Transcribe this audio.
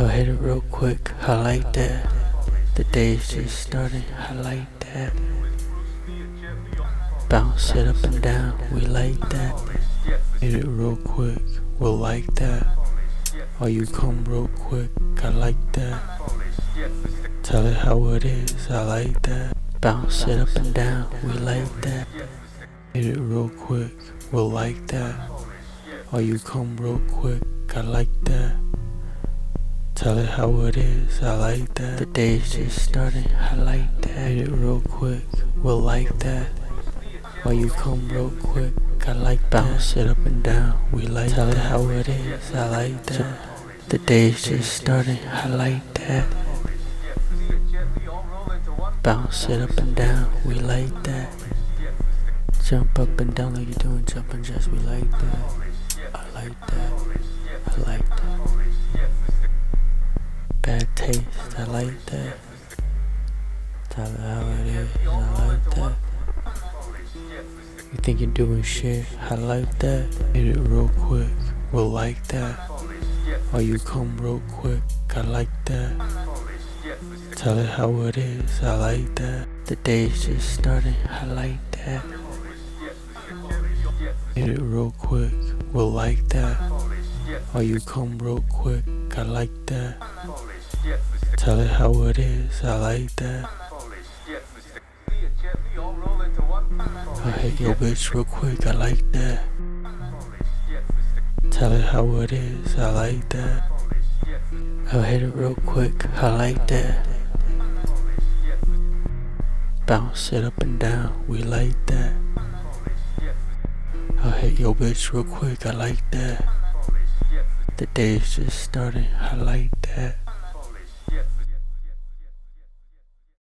I'll hit it real quick, I like that. The day's just starting, I like that. Bounce it up and down, we like that. Hit it real quick, we'll like that. Or you come real quick, I like that. Tell it how it is, I like that. Bounce it up and down, we like that. Hit it real quick, we'll like that. Or you come real quick, I like that. Tell it how it is, I like that. The day's just starting, I like that. Hit it real quick, we'll like that. While you come real quick, I like bounce it up and down, we like Tell that. it how it is, I like that. The day's just starting, I like that. Bounce it up and down, we like that. Jump up and down like you're doing jumping jacks, we like that. I like that, I like that. Tell it how it is, I like that. You think you're doing shit, I like that. Hit it real quick, we'll like that. Or you come real quick, I like that. Tell it how it is, I like that. The day's just starting, I like that. Hit it real quick, we'll like that. Or you come real quick, I like that. Tell it how it is, I like that. I hit your bitch real quick, I like that. Tell it how it is, I like that. I'll hit it real quick, I like that. Bounce it up and down, we like that. I'll hit your bitch real quick, I like that. The day's just starting, I like